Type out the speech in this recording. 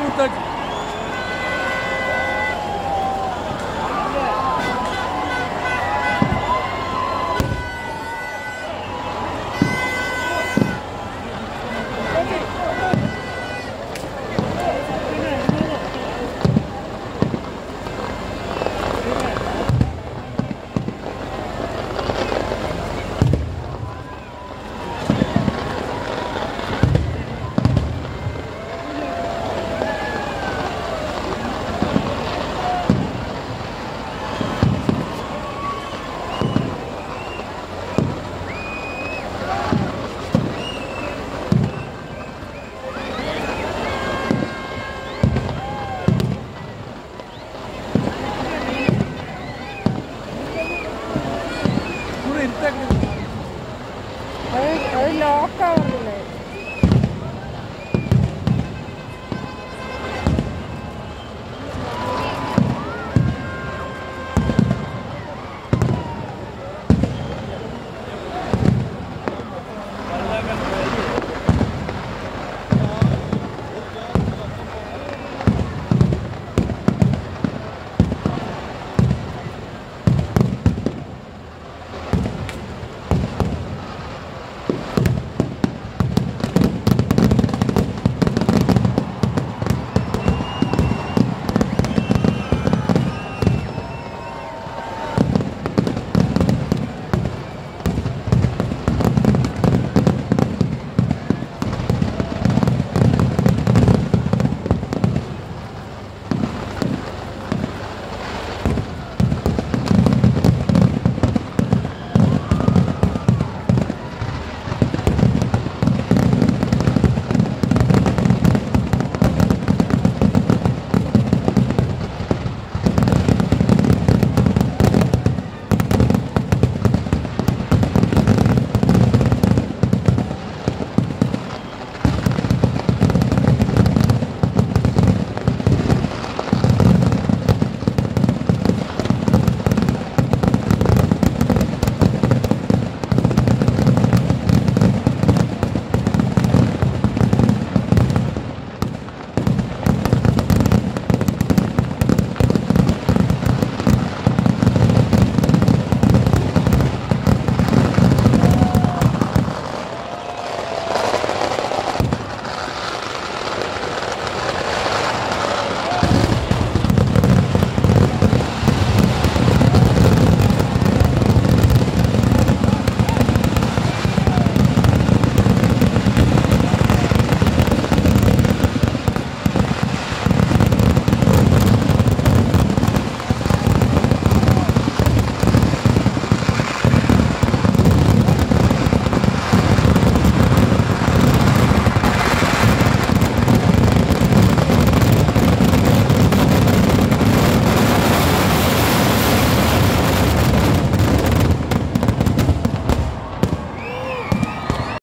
ಬಿಡ್ತಾ ಇತ್ತು так